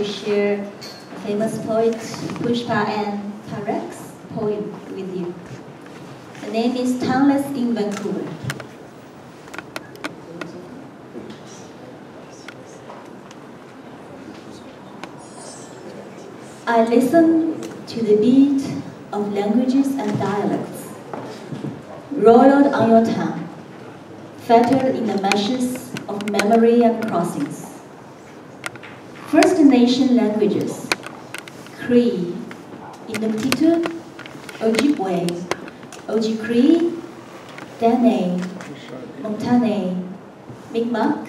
to, share famous poet Pushpa and Tarek's poem with you. The name is Tongueless in Vancouver. I listen to the beat of languages and dialects, rolled on your tongue, fettered in the meshes of memory and crossings. First Nation languages, Cree, Inuktitut, Ojibwe, Ojibwe, Dene, Montane, Mi'kmaq,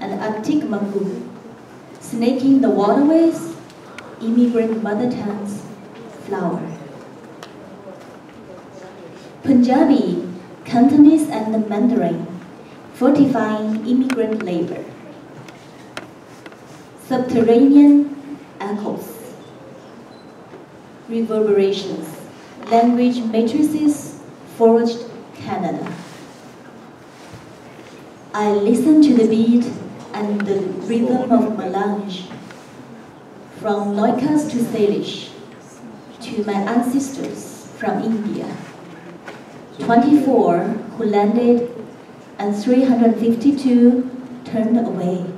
and Atikamek, snaking the waterways, immigrant mother tongues, flower. Punjabi, Cantonese, and Mandarin, fortifying immigrant labor. Subterranean echoes, reverberations, language matrices forged Canada. I listen to the beat and the rhythm of melange, from Noikas to Salish, to my ancestors from India. 24 who landed and 352 turned away.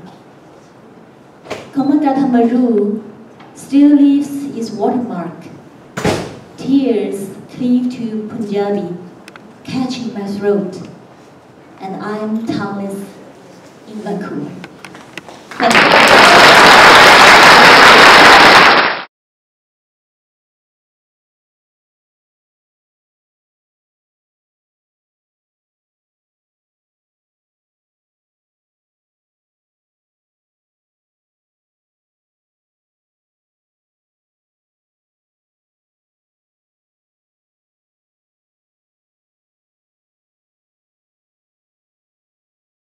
Komagata still leaves his watermark. Tears cleave to Punjabi, catching my throat, and I'm tongueless in Vancouver.